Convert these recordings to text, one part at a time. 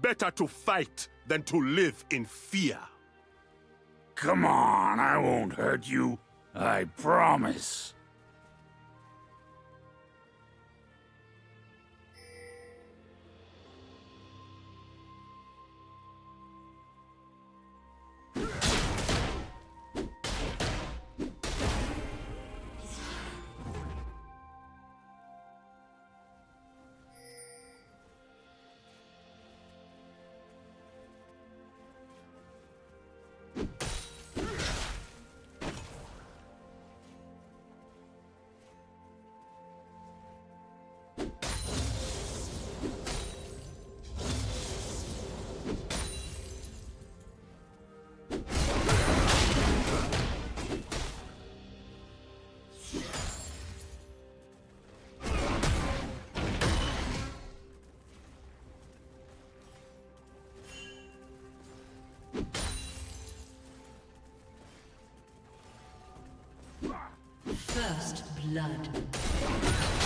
Better to fight than to live in fear. Come on, I won't hurt you. I promise. First blood.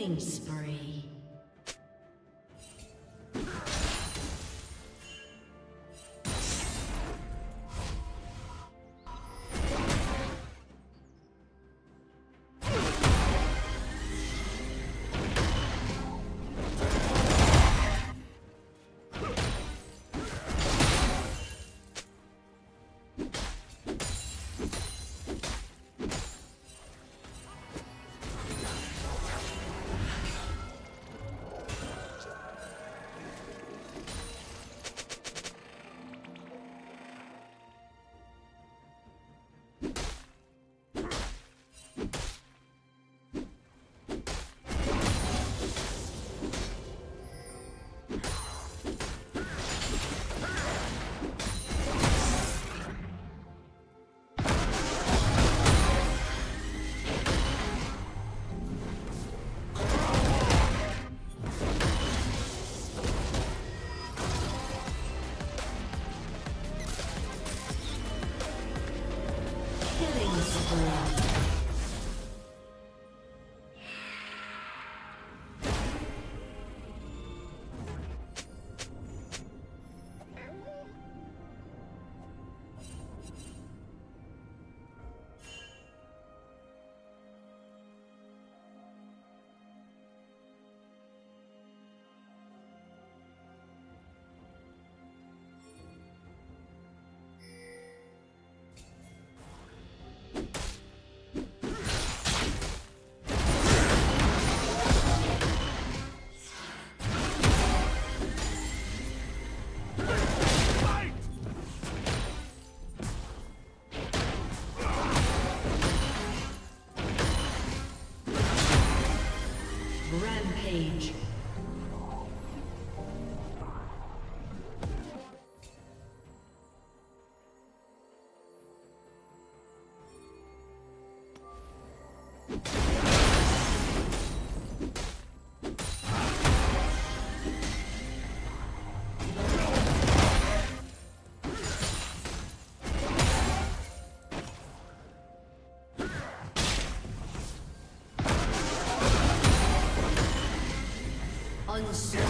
Killing spree. Unstoppable.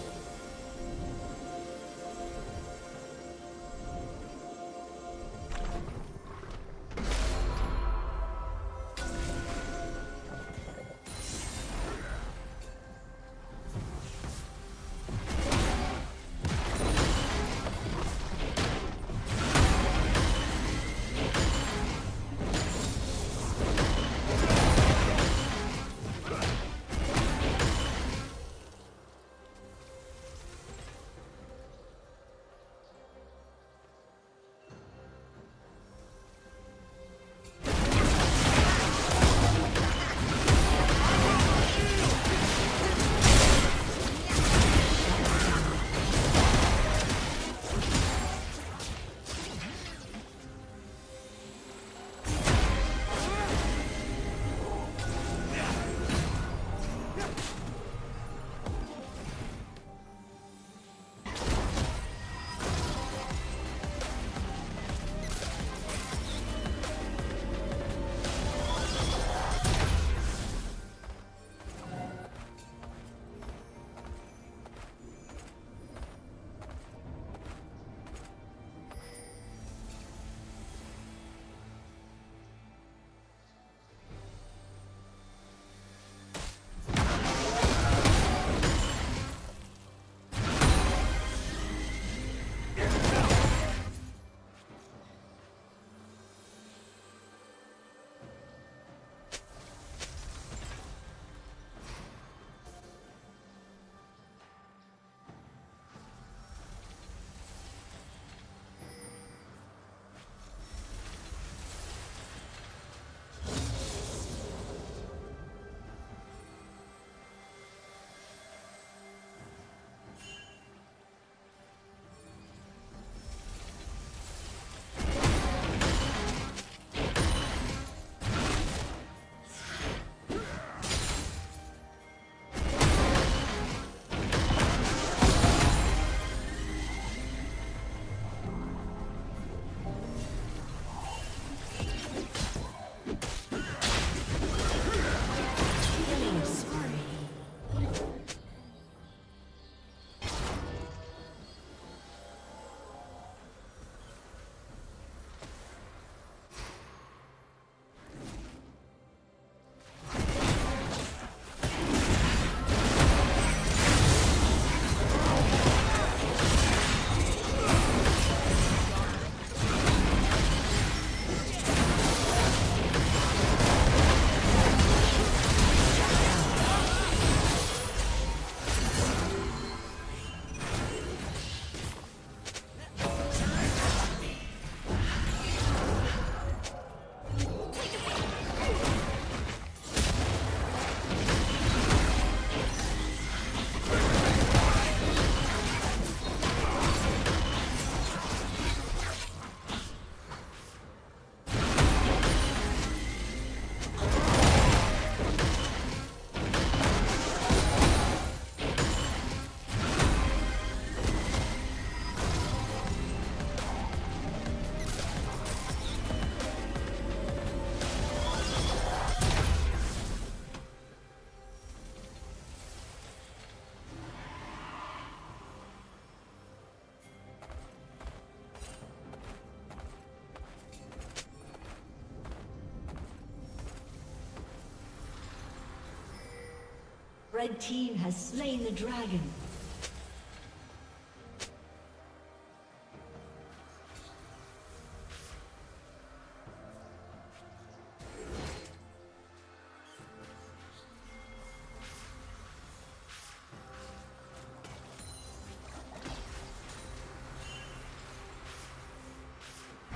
Red team has slain the dragon.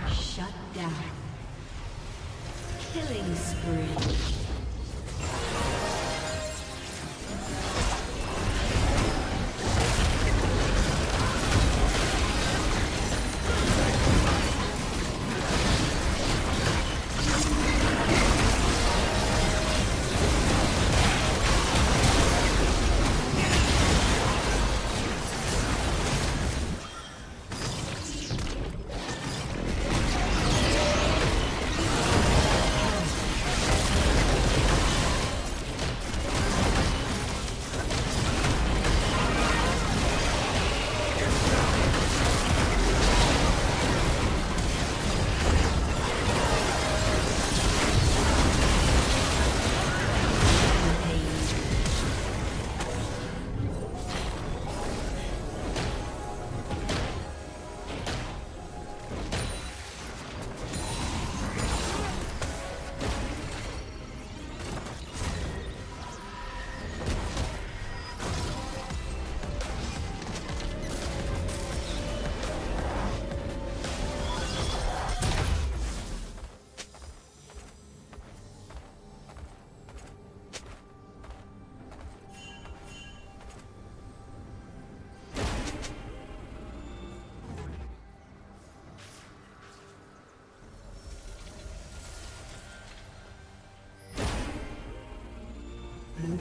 Shut down. Killing spree.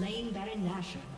Slain Baron Nashor.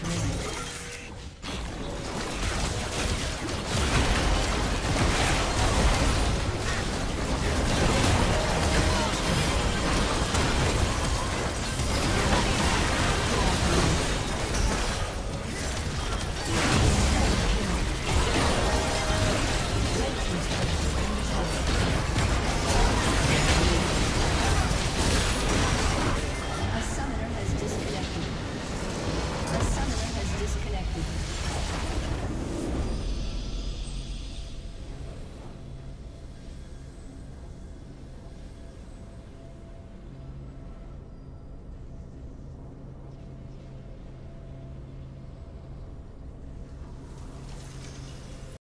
destroyed.